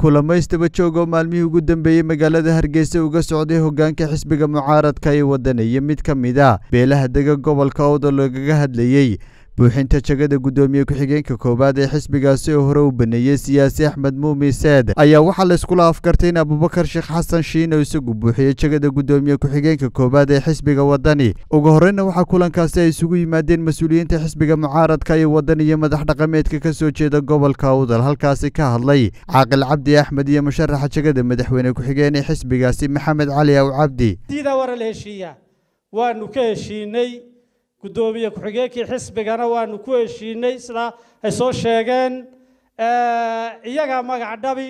kulamaystaba joog oo maalmihii ugu dambeeyey magaalada hargeysa uga socday hogaanka xisbiga mucaaradka ee waddan iyo mid ka mid a beelaha dega gobolka owda lagaga hadlayey buuxinta jagada guddoomiye ku-xigeenka koowaad ee xisbigaasi oo hore u baneeyey siyaasi axmed muumin seed ayaa waxaa layskula afkartay in abubakar sheekh xasan shiin oo isagu buuxiyey jagada guddoomiye ku-xigeenka koowaad ee xisbiga waddani. Ugu horreyna waxaa kulankaasi ay isugu yimaadeen mas'uuliyiinta xisbiga mucaaradka iyo waddan iyo madax dhaqameedka ka soo jeeda gobolka awdal halkaasi ka hadlay caaqil cabdi axmed iyo musharaxa jagada madaxweyne ku-xigeen ee xisbigaasi maxamed cali aw cabdi. Waanu ka heshiinay guddoomiye ku-xigeenkii xisbigana waanu ku heshiinay sidaa ay soo sheegeen iyagaa magac dhabi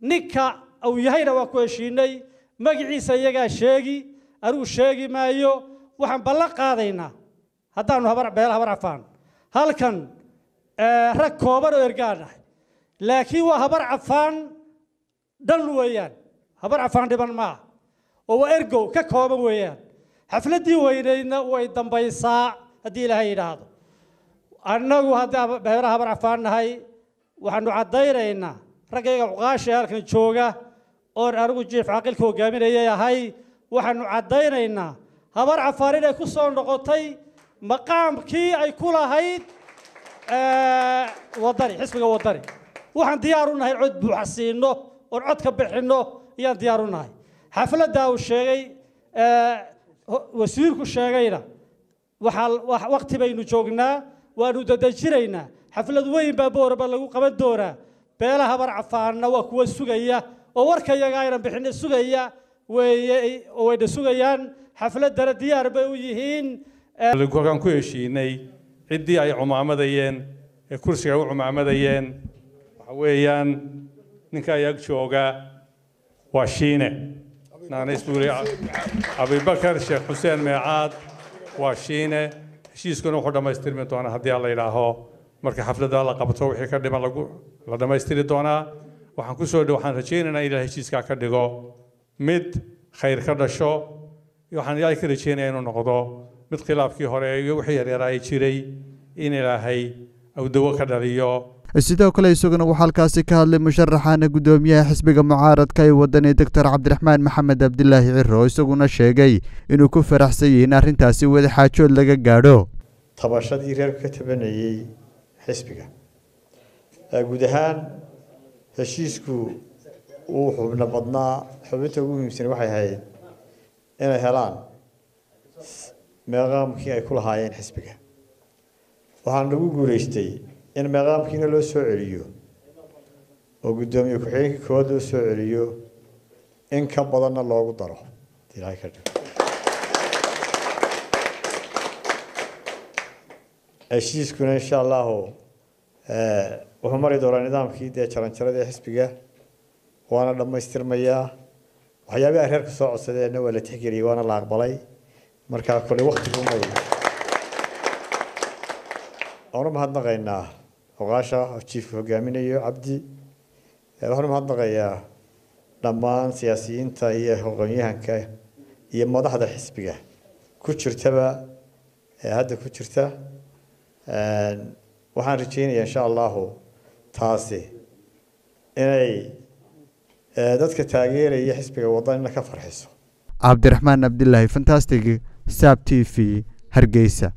ninka uu yahayna waa ku heshiinay magaciisa iyagaa sheegi anigu sheegi maayo waxaan ballan qaadaynaa. Haddaanu habar beel habar cafaan halkan rag kooban oo ergaan ah. Laakiin waa habar cafaan dhan weeyaan. Habar cafaan dhiban maaha. Oo waa ergow ka kooban weeyaan xafladdii weynaydna way dambaysaa haddii ilaahay yidhaahdo. Annagu haddii beeraha habar cafaan nahay waxaanu caddaynaynaa raggayga cuqaasha ee halkan jooga oon anigu jiif caaqilka hogaaminayay ahay waxaanu caddaynaynaa habar cafaan inay ku soo noqotay maqaamkii ay ku lahayd waddani xisbiga waddani waxaan diyaar u nahay cod buuxa oon cod ka bixinno ayaan diyaar u nahay. Xafladdaa uu sheegay wasiirku sheegayna. Wakti baynu joognaa waanu dadejinaynaa xaflad weyn baa booraba lagu qaban doonaa. Beelaha habar cafaanna waa kuwa sugaya oo warka yaga aynan bixinna sugaya. Wayna sugayaan. Xafladdana diyaar bay u yihiin. Kolkaan ku heshiinay ciddii ay cumaamadayeen ee kursiga ay u cumaamadayeen waxa weeyaan ninka ayag jooga waa shiine naanaysbuuri abibakar sheekh xuseen meecaad waa shiine. Heshiiskuna wuxuu dhammaystirmi doonaa haddii alla yidhaaho marka xafladda la qabto wixii ka dhiman la dhammaystiri doonaa. Waxaan ku soo waxaan rajaynaynaa in ilahay heshiiskaa ka dhigo. Mid khayr ka dhasho waxaan ilaahay ka rajaynaya inuu noqdo mid khilaafkii hore iyo wixii yaryaraay jiray in ilaahay awdawo ka dhaliyo sidoo kale isaguna waxaa halkaasi ka hadlay musharaxaana guddoomiyaha xisbiga mucaaradka ee waddani doctor cabdiraxmaan maxamed cabdilaahi ciro isaguna sheegay inuu ku faraxsan yihiin arrintaasi wadaxaajood laga gaadho. Tabashadii reerku ka tabanayey xisbiga. Guud ahaan heshiisku uu xubno badnaa. Xubinta ugu muhiimsan waxay ahayd inay helaan meeqaamkii ay ku lahaayeen xisbiga. Waxaan lagu guulaystay in meeqaamkiina loo soo celiyo. Oo guddoomiye ku-xigeenkii koowaad loo soo celiyo in ka badanna loogu daro. Ilaahay ka dhigo heshiiskuna insha allahu wuxuu mari doonaa nidaamkii dee jaranjarada ee xisbiga waana dhammaystirmayaa waxyaabihi ay reerka soo codsadeenna waa la tixgeliyey waana la aqbalay. Markaa kole waktigu may waanu mahadnaqaynaa oqaasha jiifka hogaaminayo cabdi waxaanu mahadnaqayaa dhammaan siyaasiyiinta iyo aqoonyahanka iyo madaxda xisbiga. Ku jirtaba hadda ku jirta waxaan rajaynayaa insha allahu taasi inay dadka taageeraya xisbiga waddanina ka farxiso. Cabdiraxmaan cabdilaahi fantastic saab t v hargeysa